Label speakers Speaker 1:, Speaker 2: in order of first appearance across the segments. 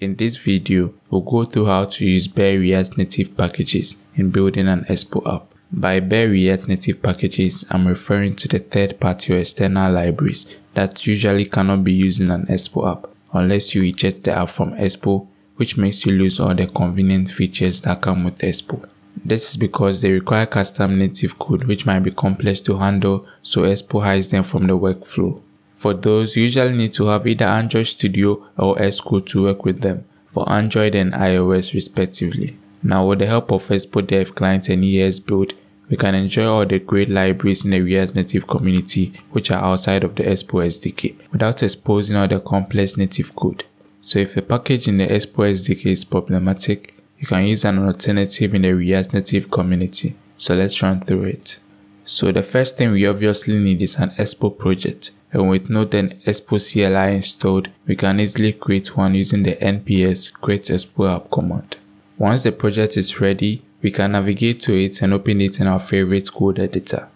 Speaker 1: In this video, we'll go through how to use Bare React Native packages in building an Expo app. By Bare React Native packages, I'm referring to the third-party or external libraries that usually cannot be used in an Expo app unless you eject the app from Expo, which makes you lose all the convenient features that come with Expo. This is because they require custom native code which might be complex to handle so Expo hides them from the workflow. For those, you usually need to have either Android Studio or Xcode to work with them for Android and iOS respectively. Now with the help of Expo Dev Client and EAS Build, we can enjoy all the great libraries in the React Native community which are outside of the Expo SDK without exposing all the complex native code. So if a package in the Expo SDK is problematic, you can use an alternative in the React Native community. So let's run through it. So the first thing we obviously need is an Expo project and with Node and Expo CLI installed, we can easily create one using the npx create expo app command. Once the project is ready, we can navigate to it and open it in our favorite code editor.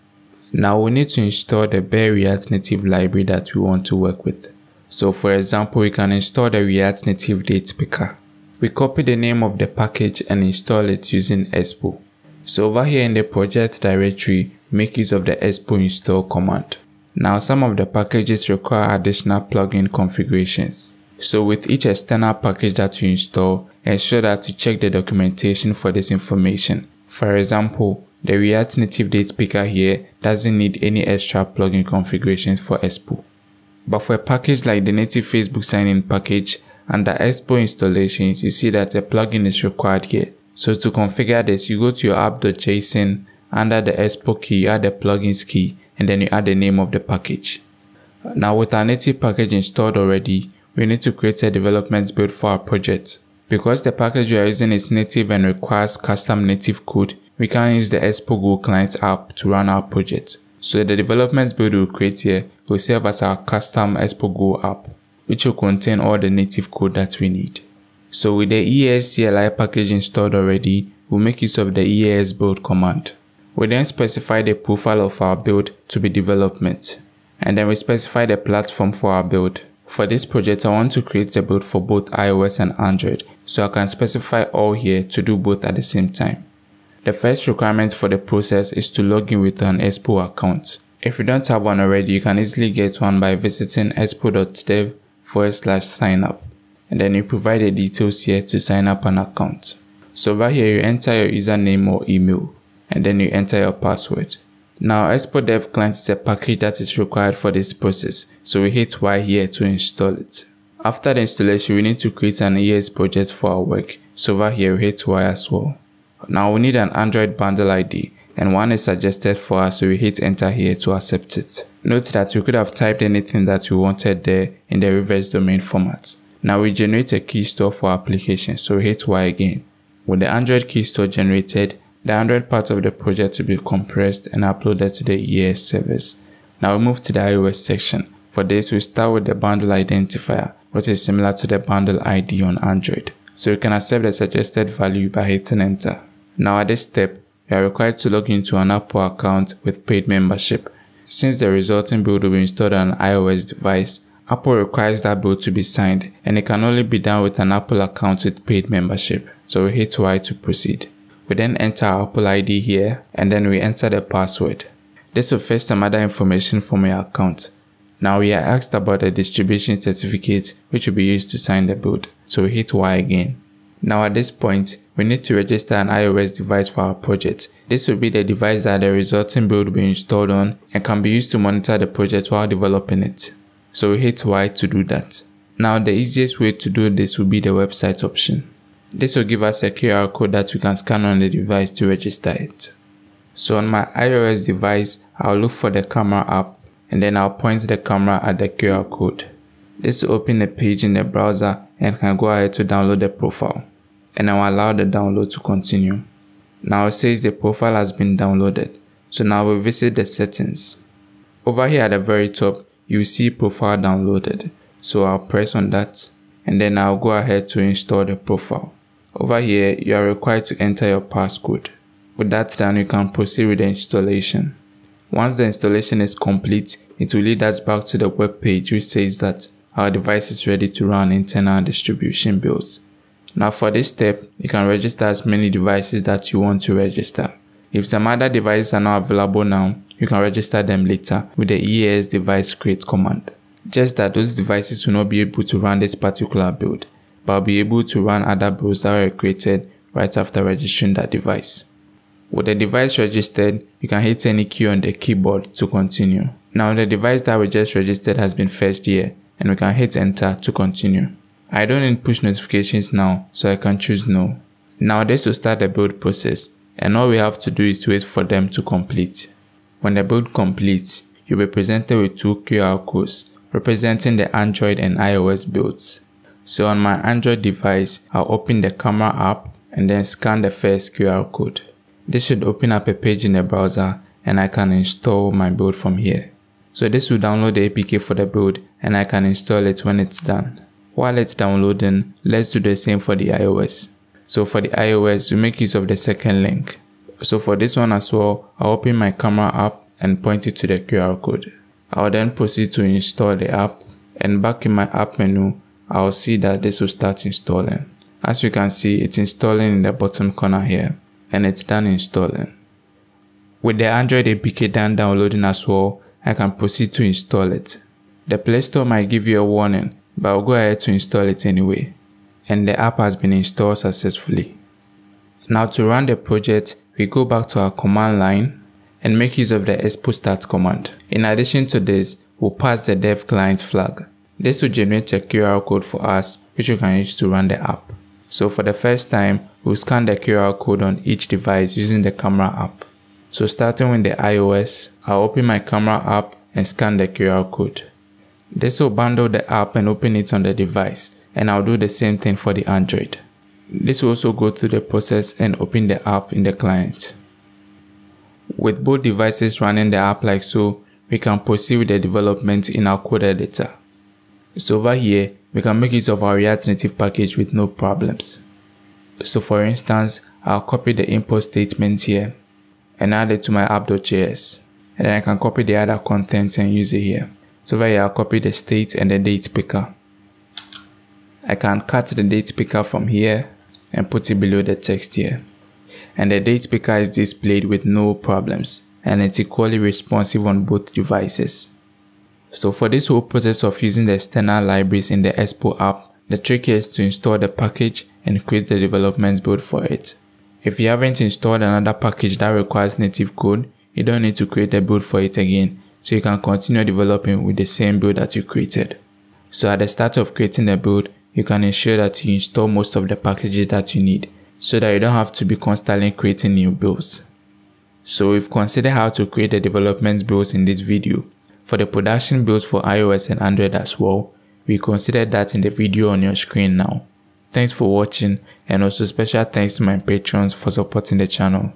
Speaker 1: Now we need to install the bare React Native library that we want to work with. So for example, we can install the React Native Date Picker. We copy the name of the package and install it using Expo. So over here in the project directory, make use of the Expo install command. Now some of the packages require additional plugin configurations. So with each external package that you install, ensure that you check the documentation for this information. For example, the React Native Date Picker here doesn't need any extra plugin configurations for Expo. But for a package like the native Facebook sign-in package, under Expo installations, you see that a plugin is required here. So to configure this, you go to your app.json, under the Expo key, add the plugins key, and then you add the name of the package. Now with our native package installed already, we need to create a development build for our project. Because the package we are using is native and requires custom native code, we can use the Expo Go client app to run our project. So the development build we'll create here will serve as our custom Expo Go app, which will contain all the native code that we need. So with the EAS CLI package installed already, we'll make use of the EAS build command. We then specify the profile of our build to be development. And then we specify the platform for our build. For this project, I want to create the build for both iOS and Android, so I can specify all here to do both at the same time. The first requirement for the process is to log in with an Expo account. If you don't have one already, you can easily get one by visiting expo.dev forward slash sign up. And then you provide the details here to sign up an account. So over here, you enter your username or email and then you enter your password. Now Expo Dev Client is a package that is required for this process, so we hit Y here to install it. After the installation, we need to create an EAS project for our work, so over here we hit Y as well. Now we need an Android bundle ID, and one is suggested for us, so we hit enter here to accept it. Note that we could have typed anything that we wanted there in the reverse domain format. Now we generate a key store for our application, so we hit Y again. With the Android key store generated, the Android part of the project will be compressed and uploaded to the EAS service. Now we move to the iOS section. For this, we start with the bundle identifier, which is similar to the bundle ID on Android. So you can accept the suggested value by hitting enter. Now at this step, you are required to log into an Apple account with paid membership. Since the resulting build will be installed on an iOS device, Apple requires that build to be signed and it can only be done with an Apple account with paid membership. So we hit Y to proceed. We then enter our Apple ID here and then we enter the password. This will fetch some other information from your account. Now we are asked about the distribution certificate which will be used to sign the build. So we hit Y again. Now at this point, we need to register an iOS device for our project. This will be the device that the resulting build will be installed on and can be used to monitor the project while developing it. So we hit Y to do that. Now the easiest way to do this will be the website option. This will give us a QR code that we can scan on the device to register it. So on my iOS device, I'll look for the camera app and then I'll point the camera at the QR code. This will open a page in the browser and can go ahead to download the profile. And I'll allow the download to continue. Now it says the profile has been downloaded. So now we'll visit the settings. Over here at the very top, you see profile downloaded. So I'll press on that and then I'll go ahead to install the profile. Over here, you are required to enter your passcode. With that done, you can proceed with the installation. Once the installation is complete, it will lead us back to the web page which says that our device is ready to run internal distribution builds. Now for this step, you can register as many devices that you want to register. If some other devices are not available now, you can register them later with the EAS device create command. Just that those devices will not be able to run this particular build, but will be able to run other builds that were created right after registering that device. With the device registered, you can hit any key on the keyboard to continue. Now the device that we just registered has been fetched here and we can hit enter to continue. I don't need push notifications now so I can choose no. Now this will start the build process and all we have to do is wait for them to complete. When the build completes, you'll be presented with two QR codes representing the Android and iOS builds. So on my Android device, I'll open the camera app and then scan the first QR code. This should open up a page in the browser and I can install my build from here. So this will download the APK for the build and I can install it when it's done. While it's downloading, let's do the same for the iOS. So for the iOS, we make use of the second link. So for this one as well, I'll open my camera app and point it to the QR code. I'll then proceed to install the app and back in my app menu, I'll see that this will start installing. As you can see, it's installing in the bottom corner here and it's done installing. With the Android APK done downloading as well, I can proceed to install it. The Play Store might give you a warning, but I'll go ahead to install it anyway. And the app has been installed successfully. Now to run the project, we go back to our command line and make use of the expo start command. In addition to this, we'll pass the dev client flag. This will generate a QR code for us which we can use to run the app. So for the first time, we'll scan the QR code on each device using the camera app. So starting with the iOS, I'll open my camera app and scan the QR code. This will bundle the app and open it on the device and I'll do the same thing for the Android. This will also go through the process and open the app in the client. With both devices running the app like so, we can proceed with the development in our code editor. So over here, we can make use of our React Native package with no problems. So for instance, I'll copy the import statement here and add it to my app.js. And then I can copy the other content and use it here. So over here, I'll copy the state and the date picker. I can cut the date picker from here and put it below the text here. And the date picker is displayed with no problems and it's equally responsive on both devices. So for this whole process of using the external libraries in the Expo app, the trick is to install the package and create the development build for it. If you haven't installed another package that requires native code, you don't need to create a build for it again, so you can continue developing with the same build that you created. So at the start of creating a build, you can ensure that you install most of the packages that you need, so that you don't have to be constantly creating new builds. So we've considered how to create the development builds in this video. For the production builds for iOS and Android as well, we considered that in the video on your screen now. Thanks for watching and also special thanks to my patrons for supporting the channel.